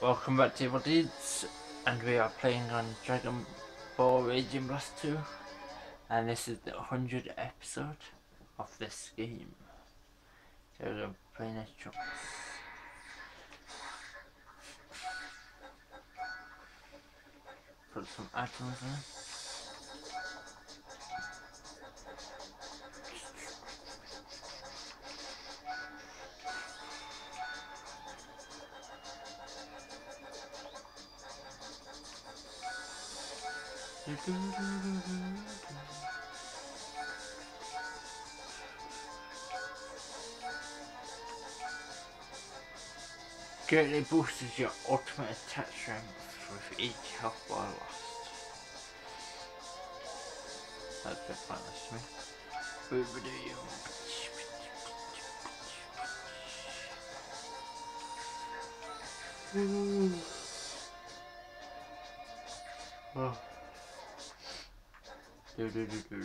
Welcome back to Evil Deedz, and we are playing on Dragon Ball Raging Blast 2, and this is the 100th episode of this game. So we're going to play as Trunks. Put some items in. Greatly boosts your ultimate attack strength with each health bar lost. That's pointless to me. You. Oh. Do, do, do, do.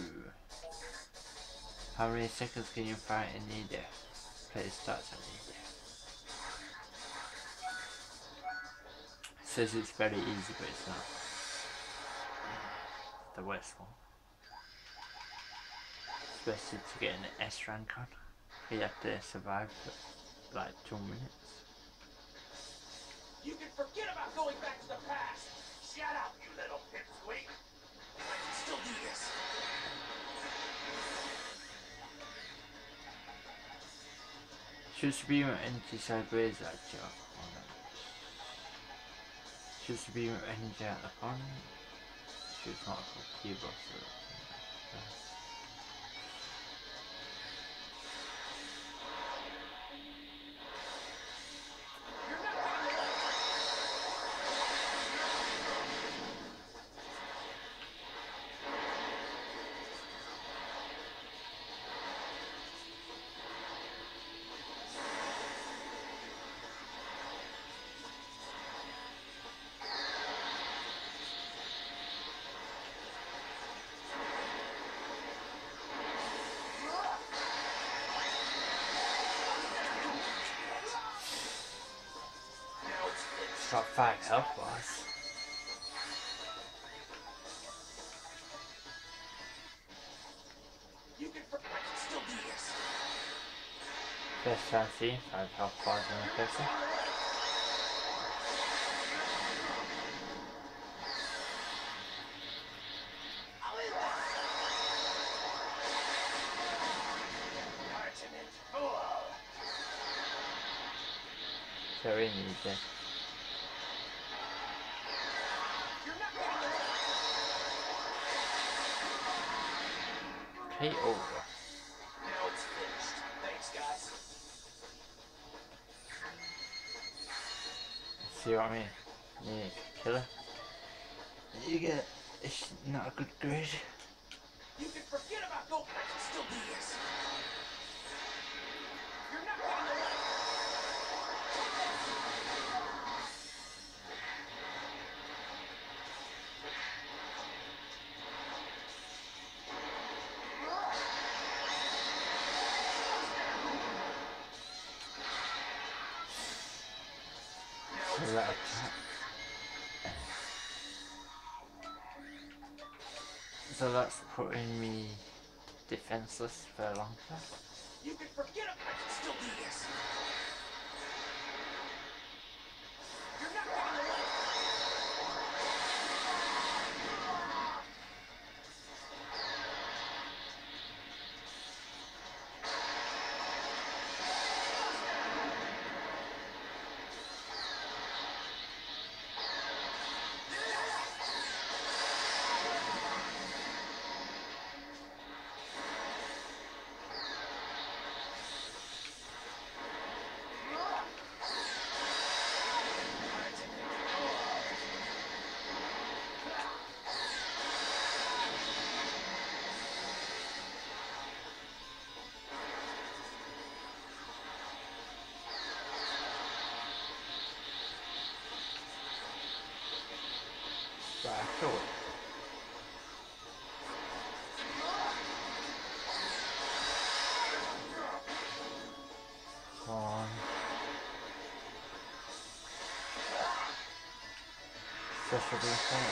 How many seconds can you fight in Nida? Play starts Nida. It says it's very easy, but it's not. The worst one. Especially to get an S rank on. You have to survive for like two minutes. You can forget about going back to the past! Shut up, you little pipsqueak! Still do this. Should be energy sideways at your opponent. Should be energy at the opponent. Should not for keyboard. Top 5 health loss. You can, I can still do this. Best chance 5 health bars in the person. Very neat. KO. Now it's finished. Thanks, guys. See what I mean? Yeah, killer. You get it's not a good grade. You can forget about gold. I can still do this. So that's putting me defenseless for a long time. You can forget about. I can still do this. Right, I thought. Come on. special thing.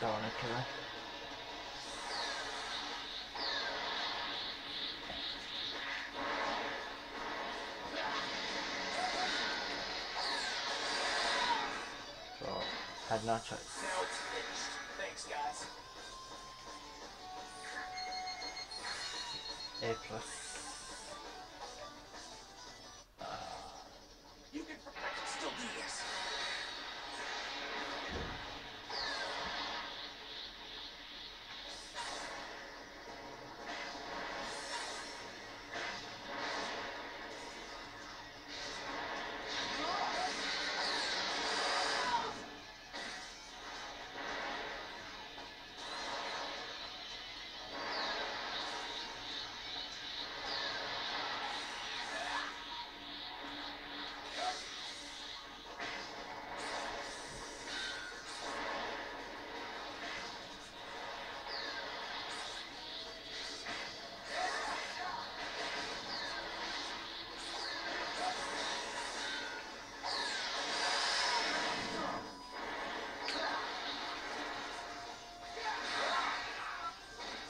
Don't had no choice. Now it's finished. Thanks, guys. A plus.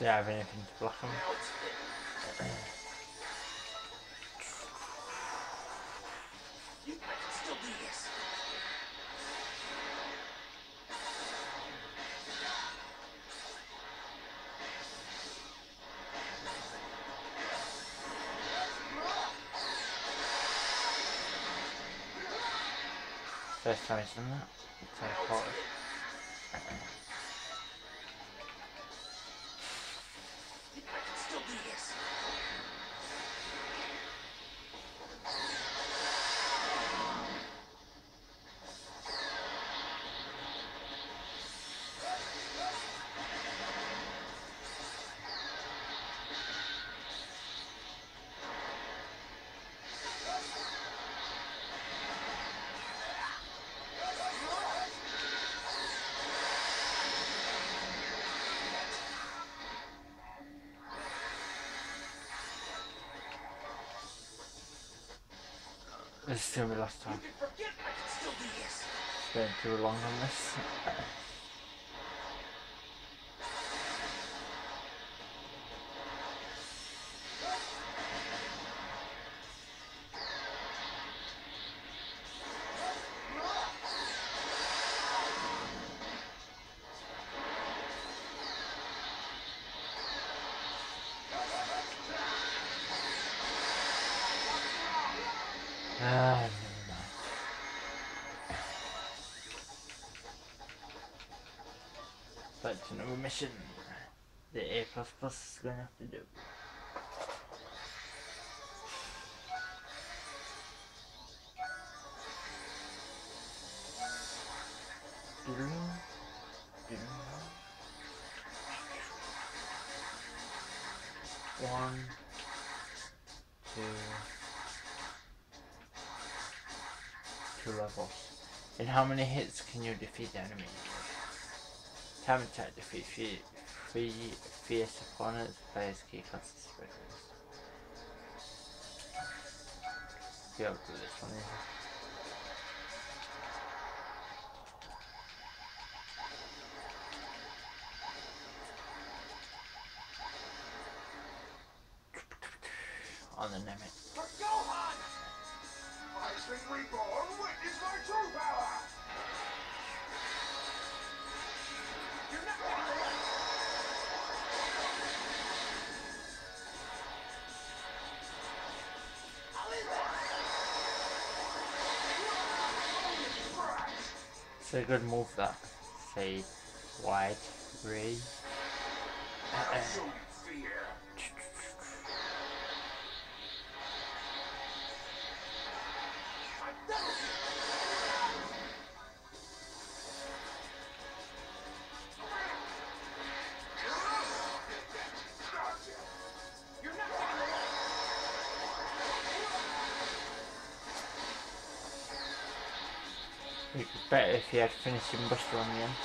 Do you have anything to block I this. First time he's done that. This is gonna be last time. can forget I can still do this. Spent too long on this. Back to another mission. The A is gonna have to do. One, two, two levels. And how many hits can you defeat the enemy? Time attack defeat three, three fierce opponents, players key classes. Be able to do this one, It's a good move that. Say, wide, ray. It'd be better if you had finishing Buster on the end.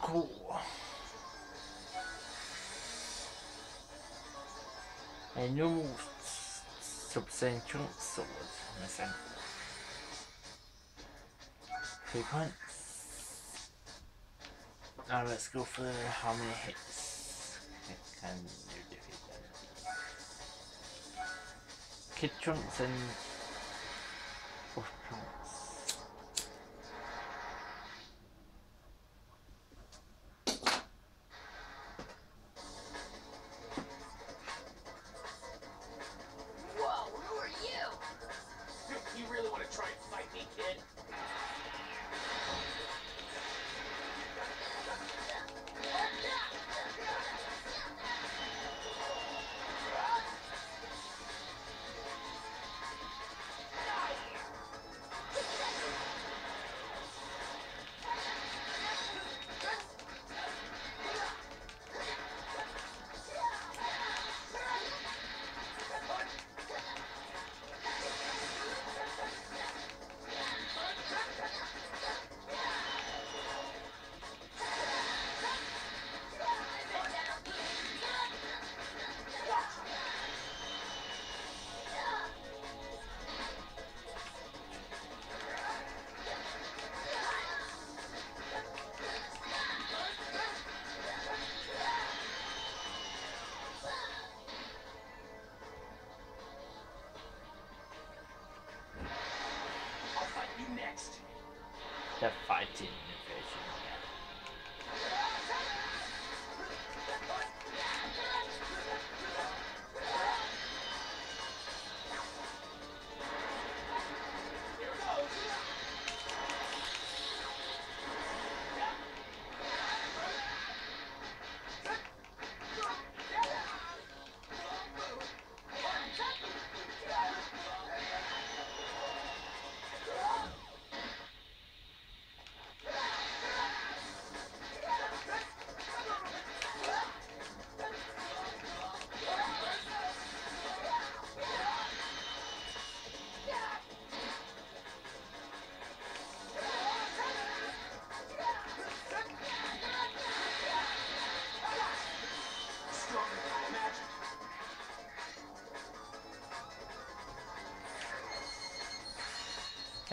Cool. A new substantial sword missing. Three points. Now let's go for how many hits can you defeat them. Kid Trunks and The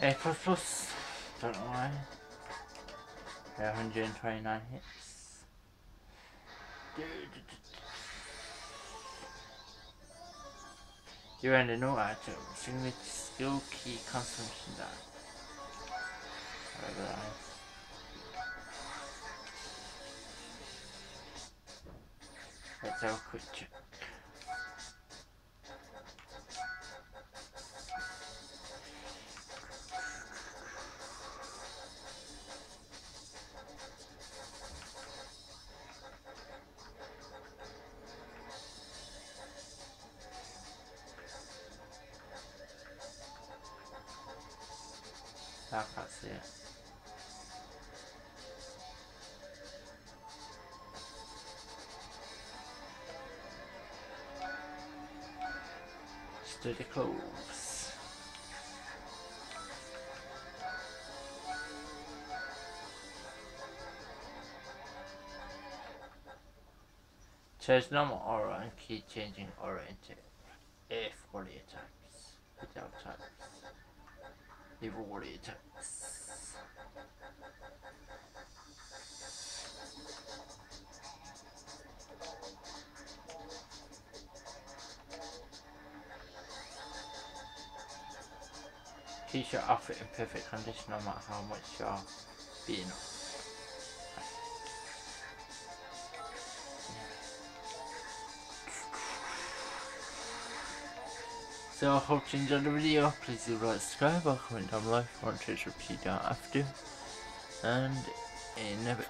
A plus plus. Don't know why. 129 hits. You earn a new item. Signature skill Ki consumption die. Whatever that is. Let's have a quick check. Can't it. Study clothes. Change normal aura and keep changing aura into if warrior types. Without types. Warrior types. Keep your outfit in perfect condition no matter how much you're being So I hope you enjoyed the video. Please do like, subscribe, or comment down below if you want to repeat after. And in a bit.